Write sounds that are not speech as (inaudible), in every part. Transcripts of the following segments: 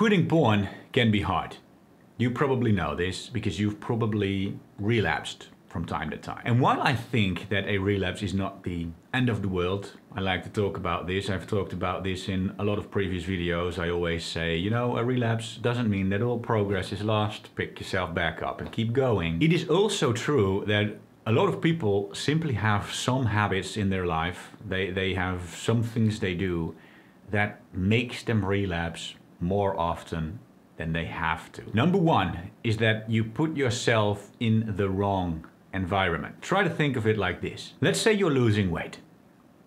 Quitting porn can be hard. You probably know this because you've probably relapsed from time to time. And while I think that a relapse is not the end of the world, I like to talk about this. I've talked about this in a lot of previous videos. I always say, you know, a relapse doesn't mean that all progress is lost. Pick yourself back up and keep going. It is also true that a lot of people simply have some habits in their life. They, they have some things they do that makes them relapse more often than they have to. Number one is that you put yourself in the wrong environment. Try to think of it like this. Let's say you're losing weight,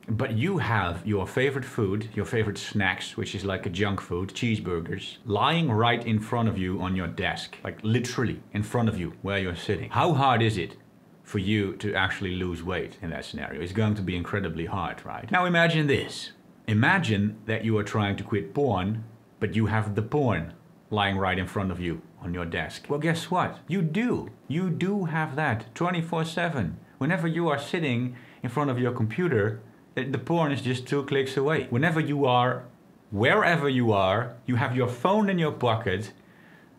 but you have your favorite food, your favorite snacks, which is like a junk food, cheeseburgers, lying right in front of you on your desk, like literally in front of you where you're sitting. How hard is it for you to actually lose weight in that scenario? It's going to be incredibly hard, right? Now imagine this. Imagine that you are trying to quit porn, but you have the porn lying right in front of you on your desk. Well, guess what? You do. You do have that 24 7. Whenever you are sitting in front of your computer, the porn is just two clicks away. Whenever you are, wherever you are, you have your phone in your pocket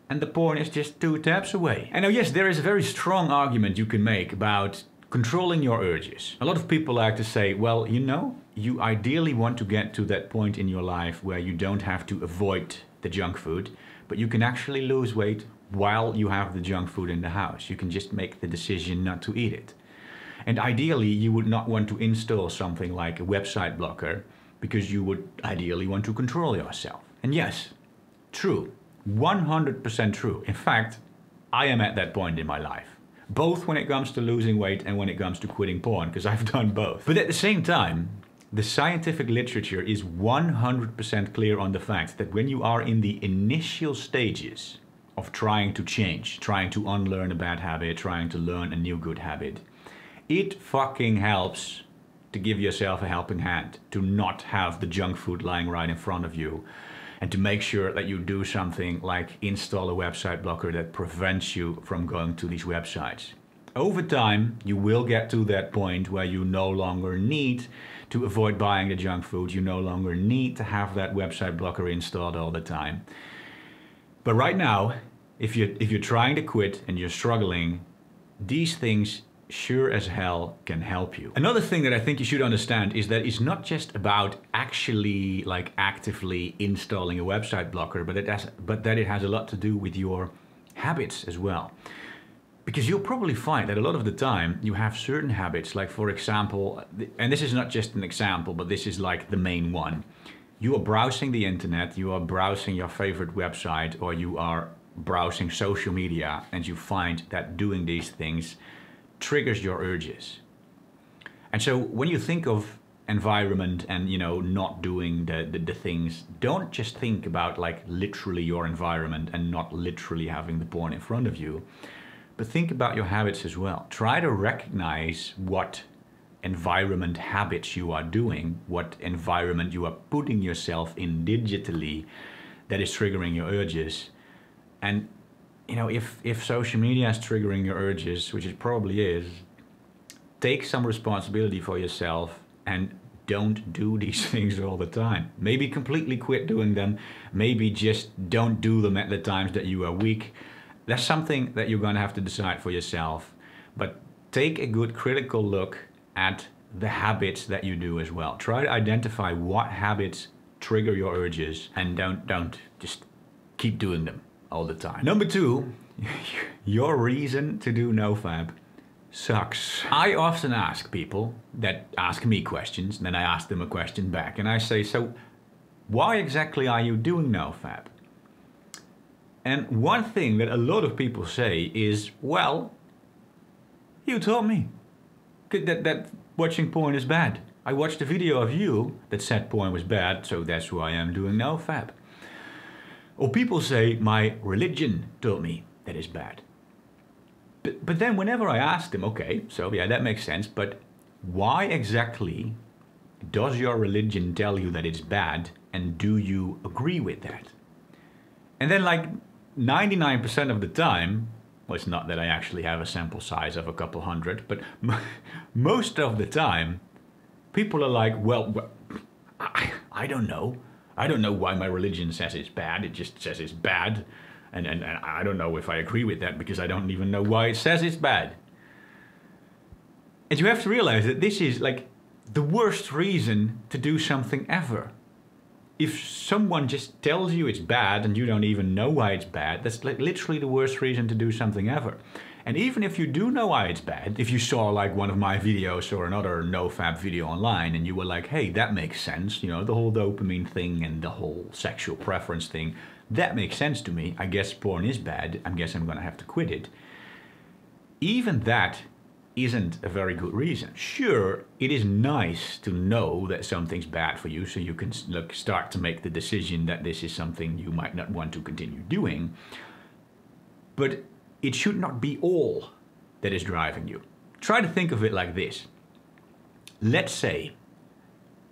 and the porn is just two taps away. And now, yes, there is a very strong argument you can make about controlling your urges. A lot of people like to say, well, you know, you ideally want to get to that point in your life where you don't have to avoid the junk food but you can actually lose weight while you have the junk food in the house. You can just make the decision not to eat it. And ideally, you would not want to install something like a website blocker because you would ideally want to control yourself. And yes, true, 100% true. In fact, I am at that point in my life. Both when it comes to losing weight and when it comes to quitting porn, because I've done both. But at the same time, the scientific literature is 100% clear on the fact that when you are in the initial stages of trying to change, trying to unlearn a bad habit, trying to learn a new good habit, it fucking helps to give yourself a helping hand, to not have the junk food lying right in front of you, and to make sure that you do something like install a website blocker that prevents you from going to these websites. Over time, you will get to that point where you no longer need to avoid buying the junk food. You no longer need to have that website blocker installed all the time. But right now, if you if you're trying to quit and you're struggling, these things sure as hell can help you. Another thing that I think you should understand is that it's not just about actually like actively installing a website blocker, but it has but that it has a lot to do with your habits as well. Because you'll probably find that a lot of the time you have certain habits, like for example, and this is not just an example, but this is like the main one. You are browsing the internet, you are browsing your favorite website, or you are browsing social media, and you find that doing these things triggers your urges. And so when you think of environment and you know not doing the, the, the, things don't just think about like literally your environment and not literally having the porn in front of you but think about your habits as well. Try to recognize what environment habits you are doing, what environment you are putting yourself in digitally that is triggering your urges. And you know, if, if social media is triggering your urges, which it probably is, take some responsibility for yourself and don't do (laughs) these things all the time. Maybe completely quit doing them. Maybe just don't do them at the times that you are weak that's something that you're going to have to decide for yourself. But take a good critical look at the habits that you do as well. Try to identify what habits trigger your urges and don't don't just keep doing them all the time. Number two, (laughs) your reason to do nofap sucks. I often ask people that ask me questions, and then I ask them a question back, and I say, so why exactly are you doing nofap? And one thing that a lot of people say is, well, you told me that, that watching porn is bad. I watched a video of you that said porn was bad, so that's why I'm doing nofap. Or people say, my religion told me that is bad. But, but then whenever I ask them, okay, so yeah, that makes sense, but why exactly does your religion tell you that it's bad and do you agree with that? And then like 99% of the time, well, it's not that I actually have a sample size of a couple hundred, but (laughs) most of the time, people are like, well, I, I don't know. I don't know why my religion says it's bad. It just says it's bad. And, and, and I don't know if I agree with that because I don't even know why it says it's bad. And you have to realize that this is like the worst reason to do something ever. If someone just tells you it's bad and you don't even know why it's bad, that's like literally the worst reason to do something ever. And even if you do know why it's bad, if you saw like one of my videos or another nofap video online and you were like, hey, that makes sense, you know, the whole dopamine thing and the whole sexual preference thing, that makes sense to me. I guess porn is bad. I guess I'm gonna have to quit it. Even that isn't a very good reason. Sure, it is nice to know that something's bad for you so you can look, start to make the decision that this is something you might not want to continue doing. But it should not be all that is driving you. Try to think of it like this. Let's say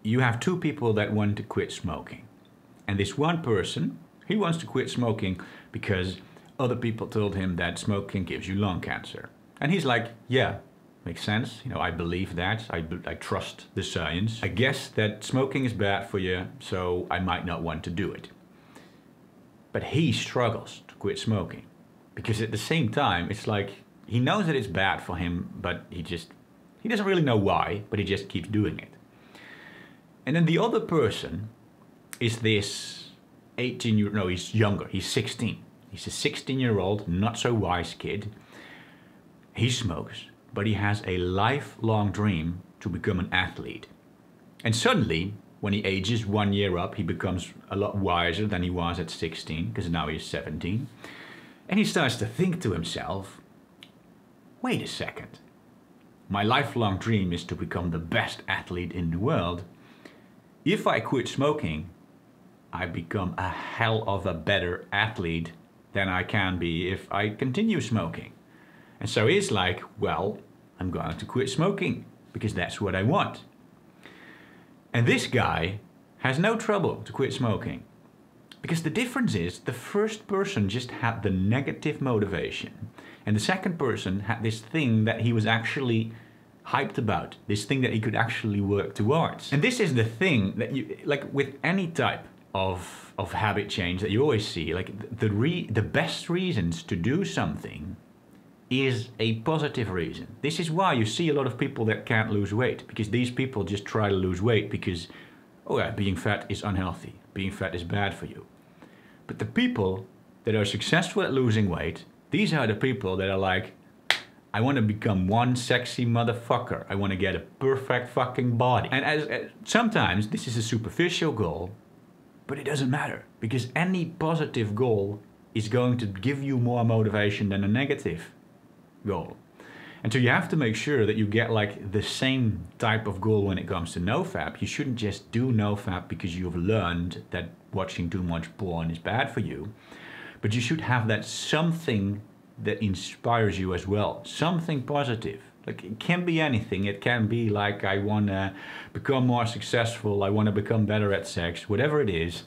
you have two people that want to quit smoking. And this one person, he wants to quit smoking because other people told him that smoking gives you lung cancer. And he's like, yeah, Makes sense. You know, I believe that. I, I trust the science. I guess that smoking is bad for you, so I might not want to do it. But he struggles to quit smoking because at the same time, it's like he knows that it's bad for him, but he just he doesn't really know why, but he just keeps doing it. And then the other person is this 18 year no, he's younger. He's 16. He's a 16 year old, not so wise kid. He smokes but he has a lifelong dream to become an athlete. And suddenly, when he ages one year up, he becomes a lot wiser than he was at 16, because now he's 17. And he starts to think to himself, wait a second. My lifelong dream is to become the best athlete in the world. If I quit smoking, I become a hell of a better athlete than I can be if I continue smoking. And so he's like, well, I'm going to quit smoking because that's what I want. And this guy has no trouble to quit smoking. Because the difference is the first person just had the negative motivation, and the second person had this thing that he was actually hyped about, this thing that he could actually work towards. And this is the thing that you, like with any type of, of habit change that you always see, like the, re, the best reasons to do something is a positive reason. This is why you see a lot of people that can't lose weight because these people just try to lose weight because, oh yeah, being fat is unhealthy, being fat is bad for you. But the people that are successful at losing weight, these are the people that are like, I want to become one sexy motherfucker. I want to get a perfect fucking body. And as, as, sometimes this is a superficial goal, but it doesn't matter because any positive goal is going to give you more motivation than a negative goal. And so you have to make sure that you get like the same type of goal when it comes to nofap. You shouldn't just do nofap because you've learned that watching too much porn is bad for you. But you should have that something that inspires you as well. Something positive. Like it can be anything. It can be like I want to become more successful. I want to become better at sex. Whatever it is,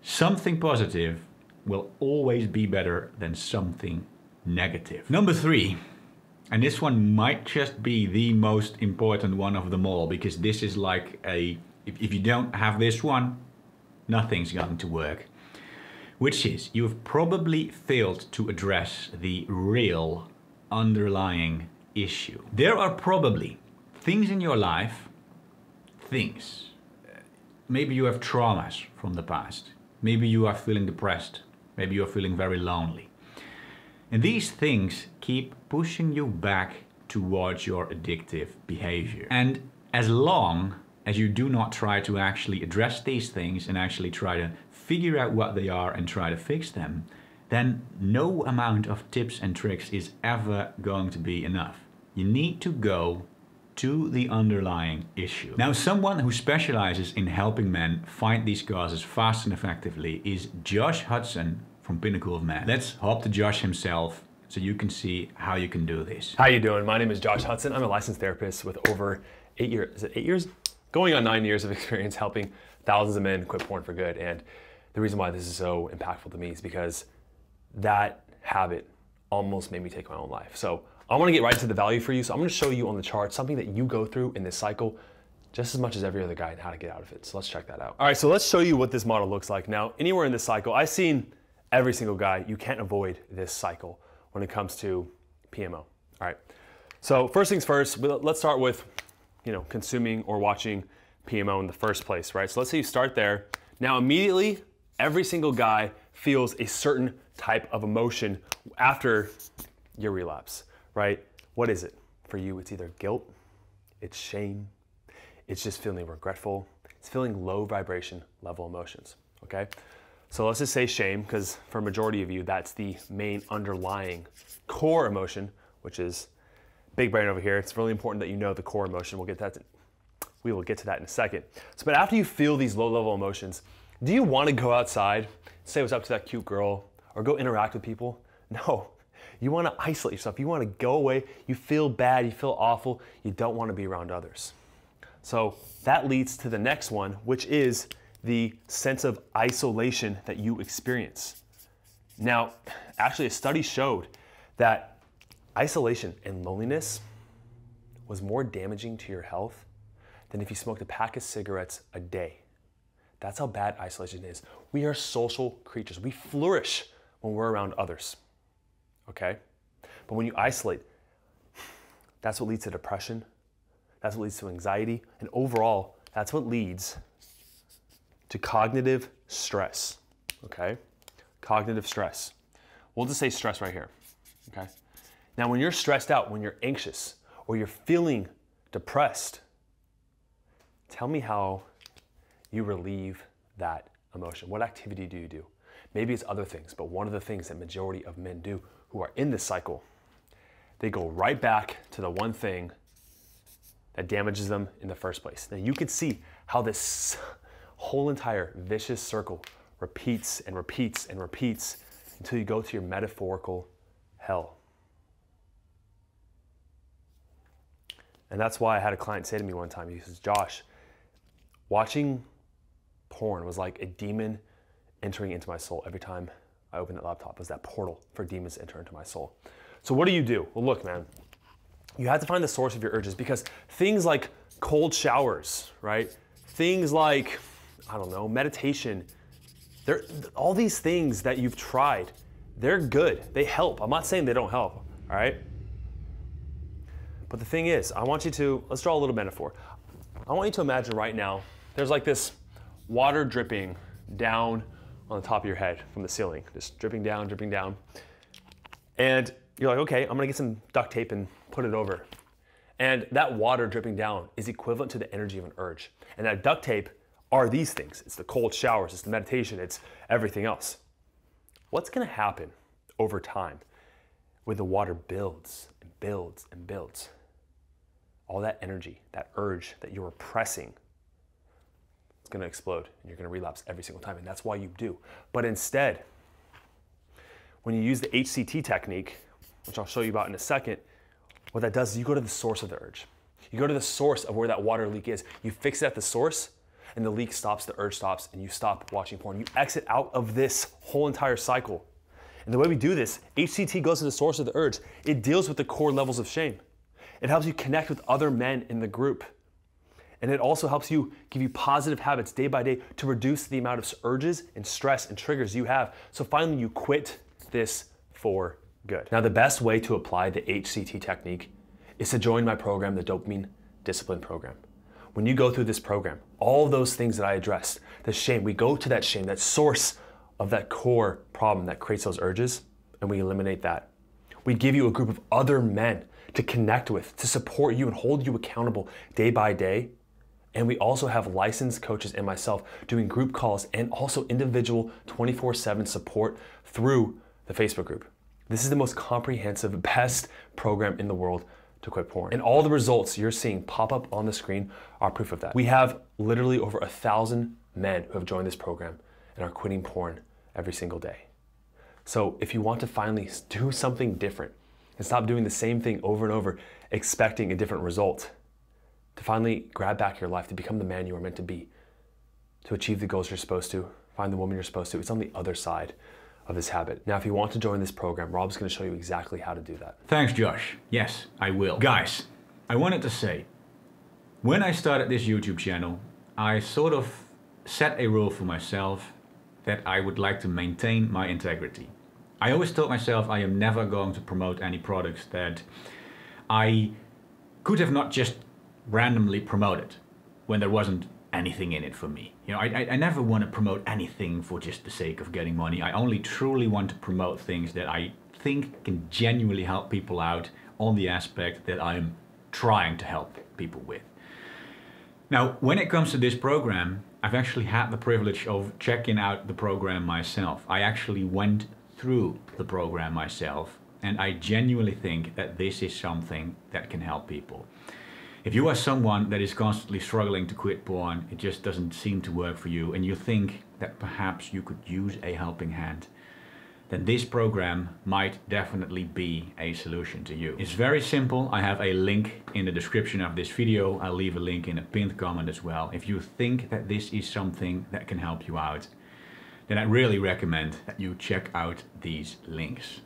something positive will always be better than something negative. Number three, and this one might just be the most important one of them all because this is like a, if, if you don't have this one, nothing's going to work. Which is, you have probably failed to address the real underlying issue. There are probably things in your life, things. Uh, maybe you have traumas from the past. Maybe you are feeling depressed. Maybe you're feeling very lonely. And these things keep pushing you back towards your addictive behavior. And as long as you do not try to actually address these things and actually try to figure out what they are and try to fix them, then no amount of tips and tricks is ever going to be enough. You need to go to the underlying issue. Now, someone who specializes in helping men find these causes fast and effectively is Josh Hudson from Pinnacle of Man. Let's hop to Josh himself so you can see how you can do this. How you doing? My name is Josh Hudson. I'm a licensed therapist with over eight years, is it eight years? Going on nine years of (laughs) experience helping thousands of men quit porn for good. And the reason why this is so impactful to me is because that habit almost made me take my own life. So I want to get right to the value for you. So I'm to show you on the chart something that you go through in this cycle just as much as every other guy and how to get out of it. So let's check that out. All right, so let's show you what this model looks like. Now, anywhere in this cycle, I've seen every single guy, you can't avoid this cycle when it comes to PMO. All right, so first things first, let's start with, you know, consuming or watching PMO in the first place, right? So let's say you start there. Now immediately, every single guy feels a certain type of emotion after your relapse, right? What is it? For you, it's either guilt, it's shame, it's just feeling regretful. It's feeling low vibration level emotions, okay? So let's just say shame, because for a majority of you, that's the main underlying core emotion, which is big brain over here. It's really important that you know the core emotion. We'll get that. To, we will get to that in a second. So, but after you feel these low level emotions, do you want to go outside, say what's up to that cute girl, or go interact with people? (laughs) No. You want to isolate yourself. You want to go away. You feel bad. You feel awful. You don't want to be around others. So that leads to the next one, which is the sense of isolation that you experience. Now, actually, a study showed that isolation and loneliness was more damaging to your health than if you smoked a pack of cigarettes a day. That's how bad isolation is. We are social creatures. We flourish when we're around others. Okay? But when you isolate, that's what leads to depression, that's what leads to anxiety. And overall, that's what leads to cognitive stress. Okay? Cognitive stress. We'll just say stress right here. Okay? Now, when you're stressed out, when you're anxious, or you're feeling depressed, tell me how you relieve that emotion. What activity do you do? Maybe it's other things, but one of the things that majority of men do who are in this cycle, they go right back to the one thing that damages them in the first place. Now you can see how this whole entire vicious circle repeats and repeats and repeats until you go to your metaphorical hell. And that's why I had a client say to me one time, he says, Josh, watching porn was like a demon entering into my soul every time I opened that laptop. Was that portal for demons to enter into my soul. So what do you do? Well, look, man, you have to find the source of your urges because things like cold showers, right? Things like, I don't know, meditation, they're, all these things that you've tried, they're good. They help. I'm not saying they don't help, all right? But the thing is, I want you to, let's draw a little metaphor. I want you to imagine right now, there's like this water dripping down on the top of your head from the ceiling, just dripping down, dripping down. And you're like, okay, I'm gonna get some duct tape and put it over. And that water dripping down is equivalent to the energy of an urge. And that duct tape are these things it's the cold showers, it's the meditation, it's everything else. What's gonna happen over time when the water builds and builds and builds? All that energy, that urge that you're repressing, it's gonna explode and you're gonna relapse every single time. And that's why you do. But instead, when you use the HCT technique, which I'll show you about in a second, what that does is you go to the source of the urge. You go to the source of where that water leak is. You fix it at the source, and the leak stops, the urge stops, and you stop watching porn. You exit out of this whole entire cycle. And the way we do this, HCT goes to the source of the urge. It deals with the core levels of shame. It helps you connect with other men in the group. And it also helps you give you positive habits day by day to reduce the amount of urges and stress and triggers you have. So finally, you quit this for good. Now, the best way to apply the HCT technique is to join my program, the Dopamine Discipline Program. When you go through this program, all those things that I addressed, the shame, we go to that shame, that source of that core problem that creates those urges, and we eliminate that. We give you a group of other men to connect with, to support you and hold you accountable day by day. And we also have licensed coaches and myself doing group calls and also individual 24 7 support through the Facebook group. This is the most comprehensive, (laughs) best program in the world to quit porn. And all the results you're seeing pop up on the screen are proof of that. We have literally over a thousand men who have joined this program and are quitting porn every single day. So if you want to finally do something different and stop doing the same thing over and over, expecting a different result, to finally grab back your life, to become the man you are meant to be, to achieve the goals you're supposed to, find the woman you're supposed to, it's on the other side of this habit. Now, if you want to join this program, Rob's going to show you exactly how to do that. Thanks, Josh. Yes, I will. Guys, I wanted to say When I started this YouTube channel, I sort of set a rule for myself that I would like to maintain my integrity. I always told myself I am never going to promote any products that I could have not just randomly promoted when there wasn't anything in it for me. You know, I, I never want to promote anything for just the sake of getting money. I only truly want to promote things that I think can genuinely help people out on the aspect that I'm trying to help people with. Now, when it comes to this program, I've actually had the privilege of checking out the program myself. I actually went through the program myself and I genuinely think that this is something that can help people. If you are someone that is constantly struggling to quit porn, it just doesn't seem to work for you, and you think that perhaps you could use a helping hand, then this program might definitely be a solution to you. It's very simple. I have a link in the description of this video. I'll leave a link in a pinned comment as well. If you think that this is something that can help you out, then I really recommend that you check out these links.